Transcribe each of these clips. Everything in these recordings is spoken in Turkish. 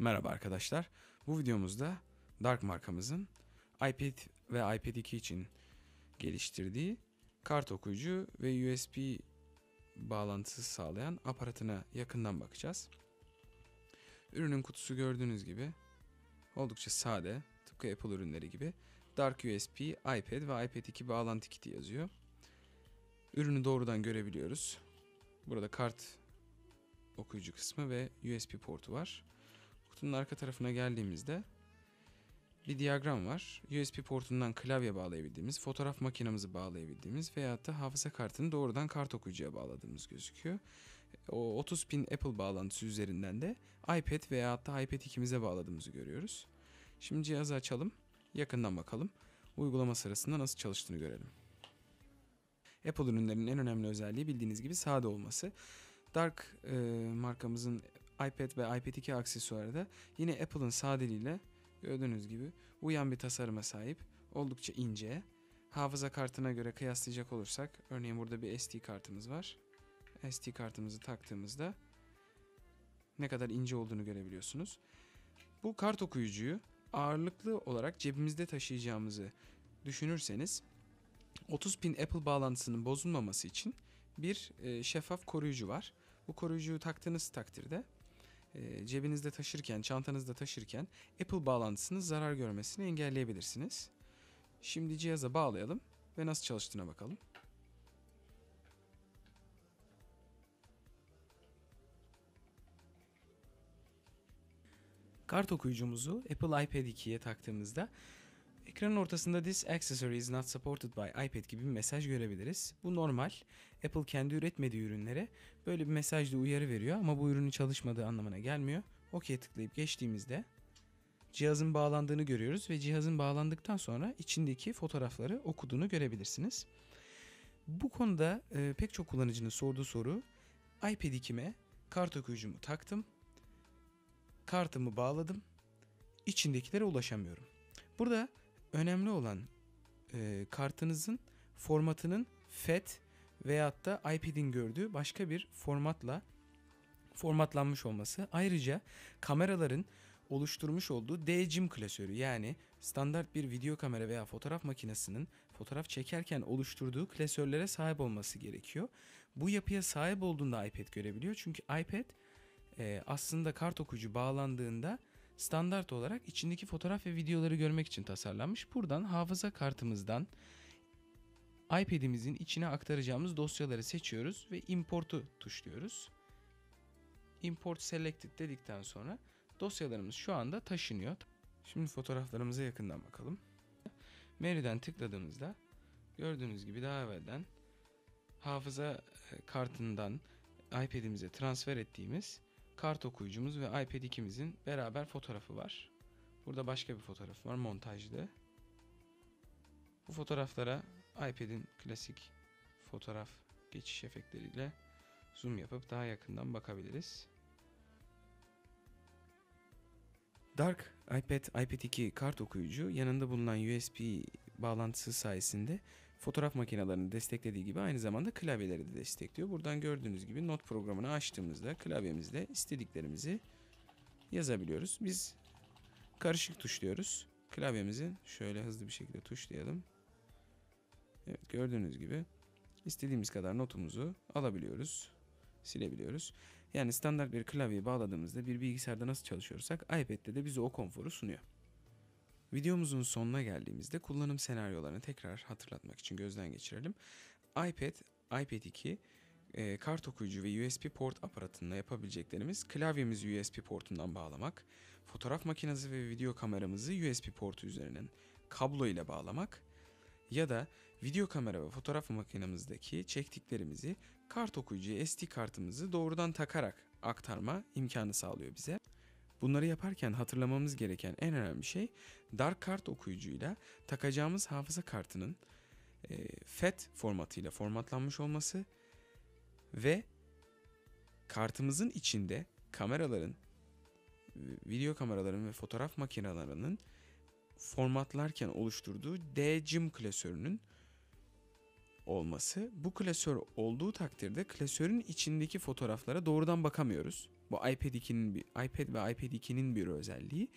Merhaba arkadaşlar. Bu videomuzda Dark markamızın iPad ve iPad 2 için geliştirdiği kart okuyucu ve USB bağlantısı sağlayan aparatına yakından bakacağız. Ürünün kutusu gördüğünüz gibi oldukça sade, tıpkı Apple ürünleri gibi Dark USB, iPad ve iPad 2 bağlantı kiti yazıyor. Ürünü doğrudan görebiliyoruz. Burada kart okuyucu kısmı ve USB portu var. Kutunun arka tarafına geldiğimizde bir diyagram var. USB portundan klavye bağlayabildiğimiz, fotoğraf makinemizi bağlayabildiğimiz veya da hafıza kartını doğrudan kart okuyucuya bağladığımız gözüküyor. O 30 pin Apple bağlantısı üzerinden de iPad veya da iPad 2'mize bağladığımızı görüyoruz. Şimdi cihazı açalım, yakından bakalım. Uygulama sırasında nasıl çalıştığını görelim. Apple ürünlerinin en önemli özelliği bildiğiniz gibi sade olması. Dark e, markamızın iPad ve iPad 2 aksesuarı da yine Apple'ın sadeliğiyle gördüğünüz gibi uyan bir tasarıma sahip. Oldukça ince. Hafıza kartına göre kıyaslayacak olursak örneğin burada bir SD kartımız var. SD kartımızı taktığımızda ne kadar ince olduğunu görebiliyorsunuz. Bu kart okuyucuyu ağırlıklı olarak cebimizde taşıyacağımızı düşünürseniz 30 pin Apple bağlantısının bozulmaması için bir e, şeffaf koruyucu var. Bu koruyucuyu taktığınız takdirde cebinizde taşırken, çantanızda taşırken Apple bağlantısının zarar görmesini engelleyebilirsiniz. Şimdi cihaza bağlayalım ve nasıl çalıştığına bakalım. Kart okuyucumuzu Apple iPad 2'ye taktığımızda ekranın ortasında This accessory is not supported by iPad gibi bir mesaj görebiliriz. Bu normal. Apple kendi üretmediği ürünlere böyle bir mesajla uyarı veriyor ama bu ürünün çalışmadığı anlamına gelmiyor. OK'ye tıklayıp geçtiğimizde cihazın bağlandığını görüyoruz ve cihazın bağlandıktan sonra içindeki fotoğrafları okuduğunu görebilirsiniz. Bu konuda e, pek çok kullanıcının sorduğu soru iPad 2'me kart okuyucumu taktım. Kartımı bağladım. İçindekilere ulaşamıyorum. Burada önemli olan e, kartınızın formatının FAT veyahut da iPad'in gördüğü başka bir formatla formatlanmış olması. Ayrıca kameraların oluşturmuş olduğu DCIM klasörü yani standart bir video kamera veya fotoğraf makinesinin fotoğraf çekerken oluşturduğu klasörlere sahip olması gerekiyor. Bu yapıya sahip olduğunda iPad görebiliyor. Çünkü iPad e, aslında kart okuyucu bağlandığında standart olarak içindeki fotoğraf ve videoları görmek için tasarlanmış. Buradan hafıza kartımızdan iPad'imizin içine aktaracağımız dosyaları seçiyoruz ve import'u tuşluyoruz. Import selected dedikten sonra dosyalarımız şu anda taşınıyor. Şimdi fotoğraflarımıza yakından bakalım. Mary'den tıkladığımızda gördüğünüz gibi daha evvelden hafıza kartından iPad'imize transfer ettiğimiz kart okuyucumuz ve iPad 2'mizin beraber fotoğrafı var. Burada başka bir fotoğraf var montajlı. Bu fotoğraflara iPad'in klasik fotoğraf geçiş efektleriyle zoom yapıp daha yakından bakabiliriz. Dark iPad iPad 2 kart okuyucu yanında bulunan USB bağlantısı sayesinde fotoğraf makinelerini desteklediği gibi aynı zamanda klavyeleri de destekliyor. Buradan gördüğünüz gibi not programını açtığımızda klavyemizde istediklerimizi yazabiliyoruz. Biz karışık tuşluyoruz. Klavyemizi şöyle hızlı bir şekilde tuşlayalım. Evet gördüğünüz gibi istediğimiz kadar notumuzu alabiliyoruz, silebiliyoruz. Yani standart bir klavye bağladığımızda bir bilgisayarda nasıl çalışıyorsak iPad'de de bize o konforu sunuyor. Videomuzun sonuna geldiğimizde kullanım senaryolarını tekrar hatırlatmak için gözden geçirelim. iPad, iPad 2, e, kart okuyucu ve USB port aparatında yapabileceklerimiz klavyemizi USB portundan bağlamak, fotoğraf makinesi ve video kameramızı USB portu üzerinden kablo ile bağlamak ya da video kamera ve fotoğraf makinemizdeki çektiklerimizi kart okuyucuya SD kartımızı doğrudan takarak aktarma imkanı sağlıyor bize. Bunları yaparken hatırlamamız gereken en önemli şey dark kart okuyucuyla takacağımız hafıza kartının e, FAT formatıyla formatlanmış olması ve kartımızın içinde kameraların, video kameraların ve fotoğraf makinelerinin formatlarken oluşturduğu DCIM klasörünün olması. Bu klasör olduğu takdirde klasörün içindeki fotoğraflara doğrudan bakamıyoruz. Bu iPad 2'nin bir iPad ve iPad 2'nin bir özelliği.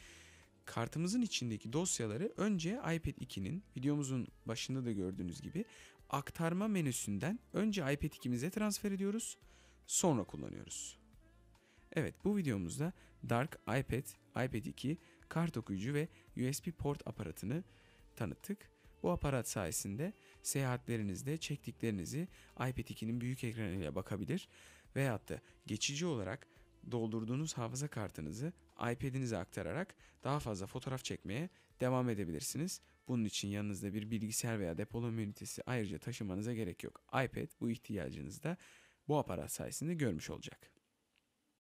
Kartımızın içindeki dosyaları önce iPad 2'nin videomuzun başında da gördüğünüz gibi aktarma menüsünden önce iPad 2'mize transfer ediyoruz, sonra kullanıyoruz. Evet bu videomuzda Dark iPad, iPad 2, kart okuyucu ve USB port aparatını tanıttık. Bu aparat sayesinde seyahatlerinizde çektiklerinizi iPad 2'nin büyük ekranıyla bakabilir veyahut da geçici olarak doldurduğunuz hafıza kartınızı iPad'inize aktararak daha fazla fotoğraf çekmeye devam edebilirsiniz. Bunun için yanınızda bir bilgisayar veya depolama ünitesi ayrıca taşımanıza gerek yok. iPad bu ihtiyacınızı da bu aparat sayesinde görmüş olacak.